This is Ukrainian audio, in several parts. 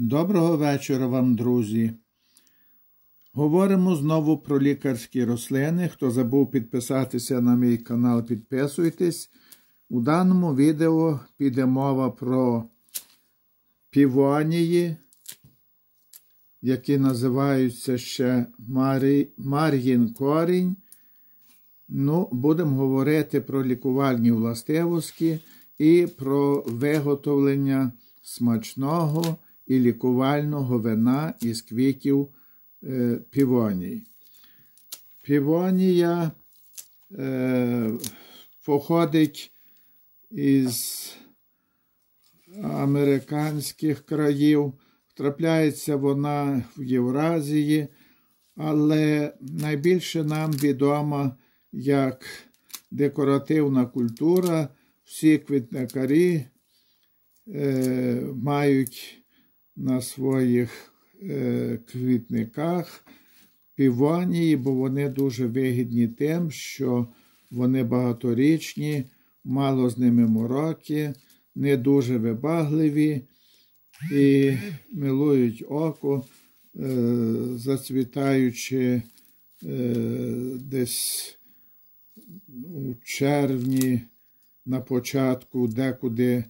Доброго вечора вам, друзі. Говоримо знову про лікарські рослини. Хто забув підписатися на мій канал, підписуйтесь. У даному відео піде мова про півонії, які називаються ще Мар'їн корінь. Ну, Будемо говорити про лікувальні властивості і про виготовлення смачного і лікувального вина із квітів е, півоній. Півонія е, походить із американських країв. Трапляється вона в Євразії, але найбільше нам відома як декоративна культура. Всі квітникарі е, мають на своїх е, квітниках півонії, бо вони дуже вигідні тим, що вони багаторічні, мало з ними мороки, не дуже вибагливі і милують око, е, зацвітаючи е, десь у червні, на початку, декуди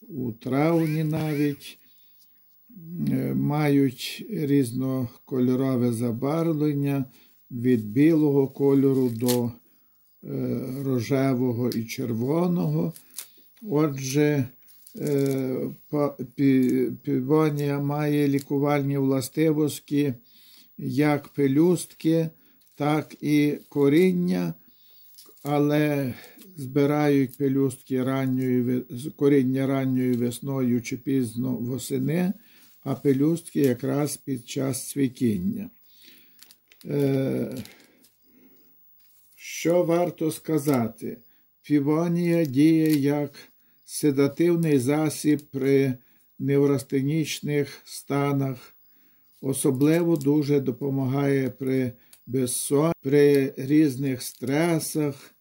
у травні навіть. Е, мають різнокольорове забарвлення від білого кольору до е, рожевого і червоного. Отже, е, півонія має лікувальні властивості як пелюстки, так і коріння, але збирають пелюстки ранньої, коріння ранньою весною чи пізно восени а пелюстки якраз під час цвітіння. Е, що варто сказати? Фівонія діє як седативний засіб при неврастенічних станах, особливо дуже допомагає при безсон, при різних стресах.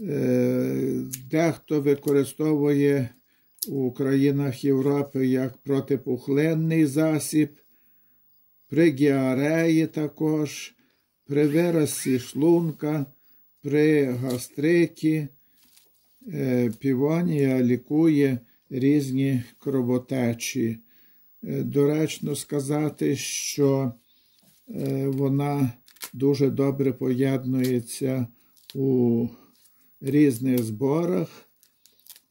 Е, дехто використовує у країнах Європи як протипухленний засіб, при гіареї також, при виразі шлунка, при гастриті. Е, півонія лікує різні кровотечі. Е, доречно сказати, що е, вона дуже добре поєднується у різних зборах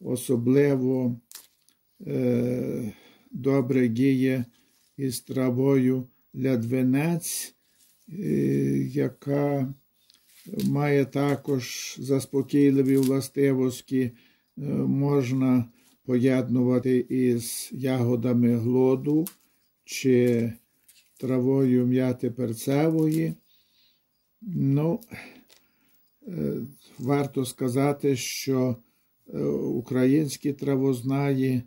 особливо е, добре діє із травою лядвинець, е, яка має також заспокійливі властивості, е, можна поєднувати із ягодами глоду чи травою м'яти перцевої. Ну, е, варто сказати, що українські травознаї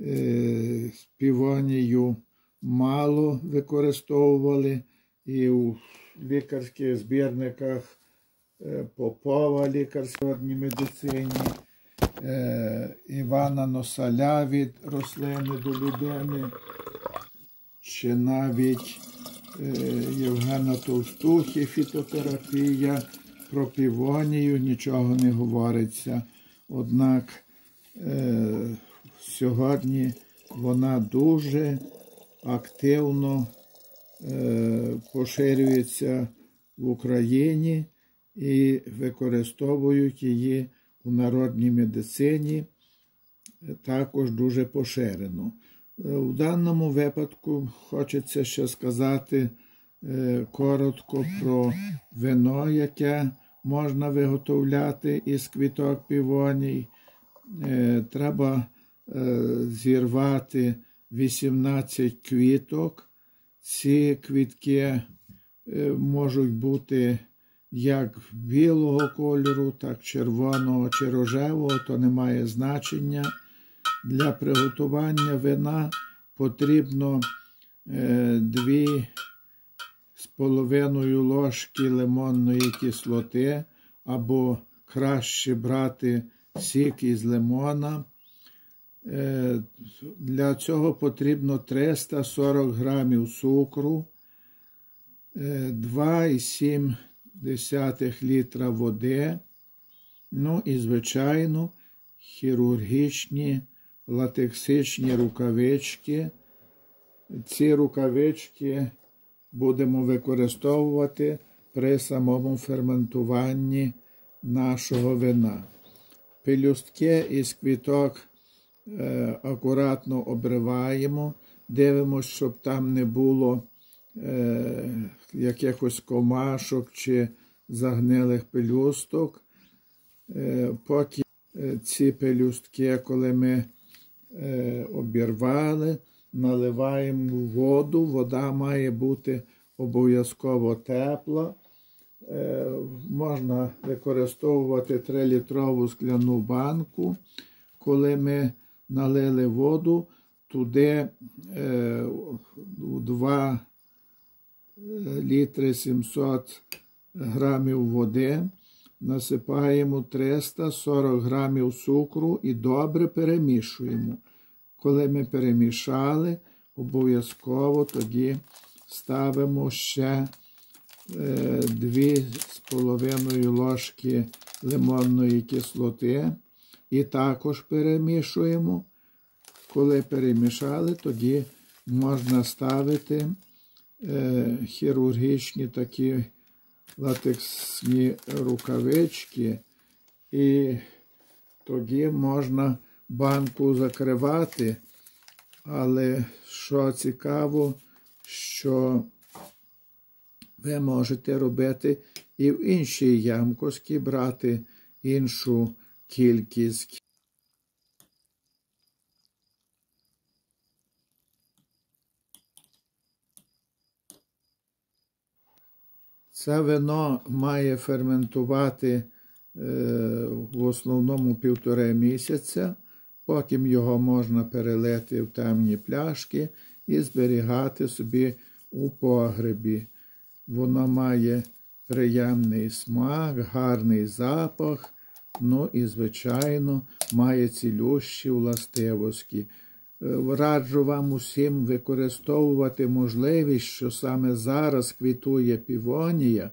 е, півонію мало використовували і у лікарських збірниках е, Попова лікарській медицині, Івана Носаля від рослини до людини, чи навіть Євгена Товстухи фітотерапія про півонію нічого не говориться. Однак е, сьогодні вона дуже активно е, поширюється в Україні і використовують її у народній медицині також дуже поширено. У е, даному випадку хочеться ще сказати е, коротко про вино, яке можна виготовляти із квіток півоній. Е, треба е, зірвати 18 квіток. Ці квітки е, можуть бути як білого кольору, так червоного чи рожевого, то не має значення. Для приготування вина потрібно дві з половиною ложки лимонної кислоти, або краще брати сік із лимона, Е, для цього потрібно 340 грамів цукру, 2,7 е, літра води, ну і, звичайно, хірургічні латексичні рукавички. Ці рукавички будемо використовувати при самому ферментуванні нашого вина. Пелюстки із квіток е, акуратно обриваємо, дивимося, щоб там не було е, якихось комашок чи загнилих пелюсток. Е, поки е, ці пелюстки, коли ми е, обірвали, наливаємо воду, вода має бути обов'язково тепла. Е, можна використовувати 3-літрову скляну банку. Коли ми налили воду, туди 2 е, літри 700 грамів води, насипаємо 340 грамів цукру і добре перемішуємо. Коли ми перемішали, обов'язково тоді ставимо ще Е, дві з половиною ложки лимонної кислоти і також перемішуємо. Коли перемішали, тоді можна ставити е, хірургічні такі латексні рукавички, і тоді можна банку закривати. Але що цікаво, що ви можете робити і в іншій ямкості брати іншу кількість. Це вино має ферментувати е, в основному півтора місяця, потім його можна перелити в темні пляшки і зберігати собі у погребі. Воно має приємний смак, гарний запах, ну і, звичайно, має цілющі властивості. Е, раджу вам усім використовувати можливість, що саме зараз квітує півонія,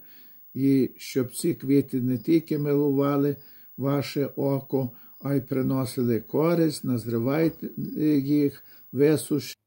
і щоб ці квіти не тільки милували ваше око, а й приносили користь, назривайте їх, висушіть.